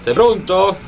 Se pronto!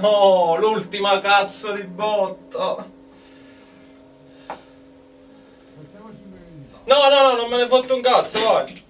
No, l'ultima cazzo di botta. No, no, no, non me ne fotte un cazzo, vai.